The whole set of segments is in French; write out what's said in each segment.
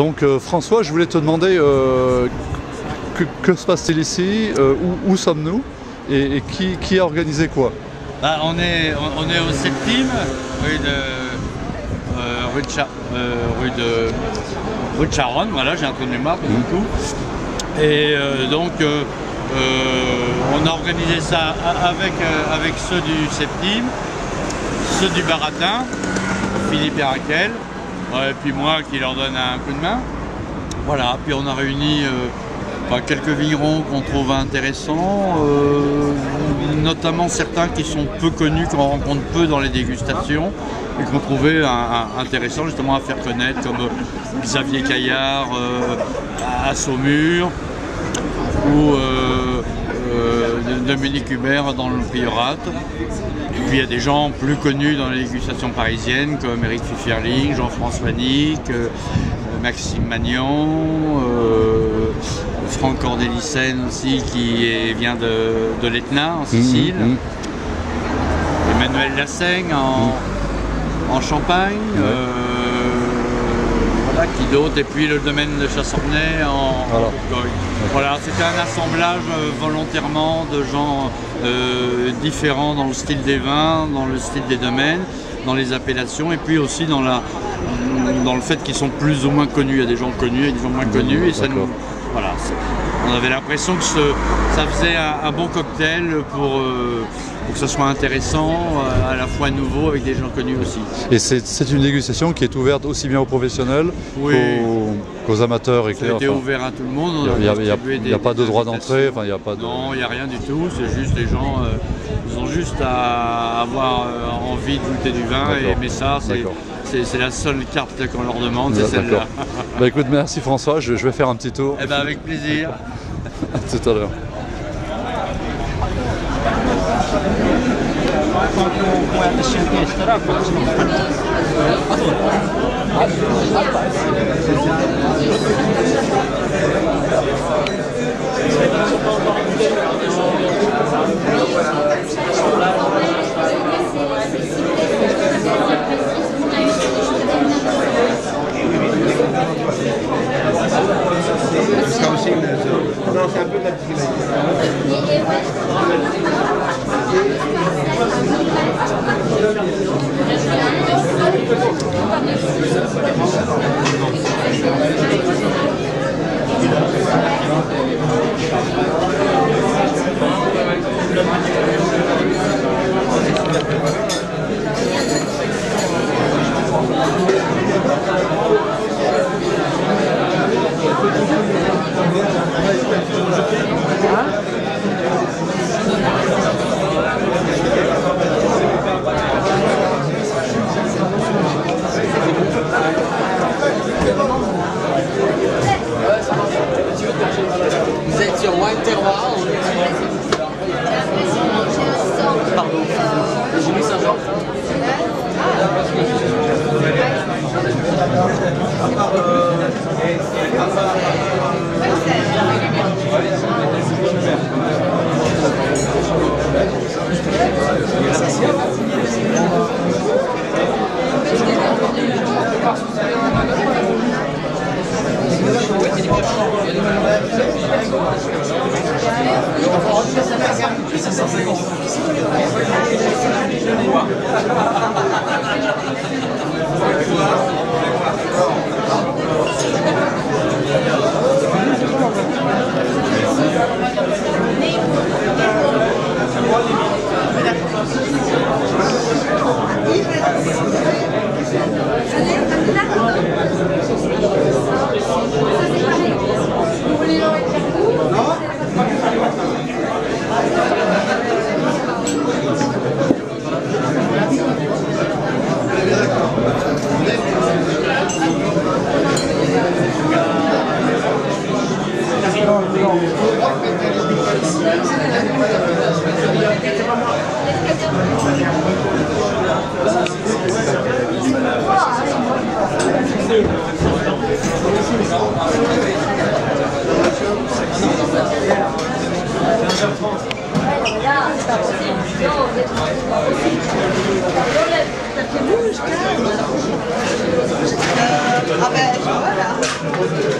Donc euh, François, je voulais te demander euh, que, que se passe-t-il ici euh, Où, où sommes-nous et, et qui, qui a organisé quoi Bah, on, est, on, on est au septime, rue de, rue de, Cha- rue de, rue de Charonne, voilà, j'ai un trou de mémoire tout d'un coup. Et donc, euh, on a organisé ça avec, euh, avec ceux du septime, ceux du Baratin, Philippe et Raquel, et puis moi qui leur donne un coup de main. Voilà, puis on a réuni euh, bah, quelques vignerons qu'on trouve intéressants, euh, notamment certains qui sont peu connus, qu'on rencontre peu dans les dégustations et qu'on trouvait intéressants justement à faire connaître, comme euh, Xavier Caillard à Saumur ou Dominique Hubert dans le Priorat. Et puis il y a des gens plus connus dans les dégustations parisiennes comme Eric Fifferling, Jean-François Nick, euh, Maxime Magnan, euh, Franck Cordelissen aussi qui est- vient de, de l'Etna en Sicile, Mhm, mhm. Emmanuel Lassaigne en, en Champagne, euh, et puis le domaine de Chassornay en Voilà. Bourgogne. Voilà, c'était un assemblage euh, volontairement de gens euh, différents dans le style des vins, dans le style des domaines, dans les appellations, et puis aussi dans, la, dans le fait qu'ils sont plus ou moins connus. Il y a des gens connus et des gens moins connus, et ça nous, voilà, on avait l'impression que ce- ça faisait un, un bon cocktail pour, euh, pour que ça soit intéressant, euh, à la fois nouveau avec des gens connus aussi. Et c'est une dégustation qui est ouverte aussi bien aux professionnels Oui. qu'aux amateurs et Ça a été enfin, ouvert à tout le monde. on Il n'y a, a il y a- distribué il des- y a pas de droit d'entrée, enfin de... Non, il n'y a rien du tout, c'est juste les gens, euh, ils ont juste à avoir euh, envie de goûter du vin et aimer ça, c'est- la seule carte qu'on leur demande, c'est D'accord. celle-là. Bah écoute, merci François, je, je vais faire un petit tour. Eh ben avec plaisir. À tout à l'heure. Vous êtes sur utilise- Pardon. J'ai mis Saint-Jean. Ben voilà.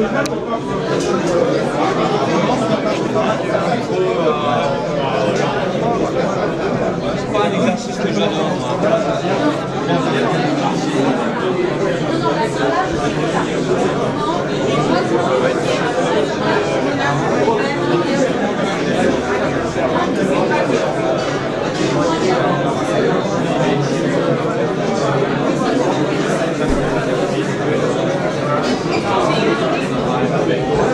We have to. coming.